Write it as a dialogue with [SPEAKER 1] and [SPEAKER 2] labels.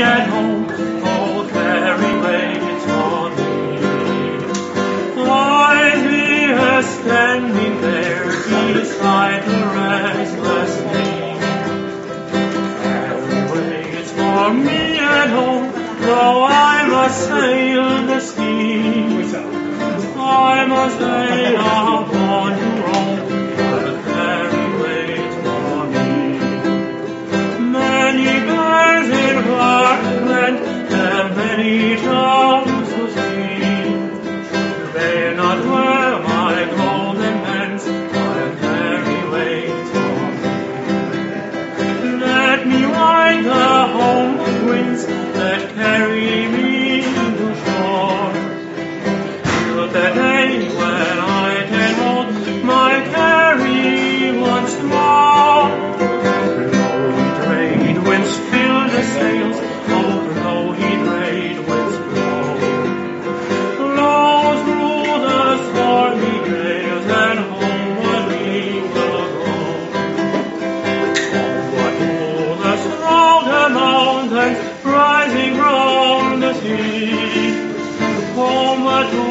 [SPEAKER 1] at home, old Kari waits for me. Lies me a standing there beside the restless me. Kari waits for me at home, though I must sail the sea. Peter. rising from the sea. Home at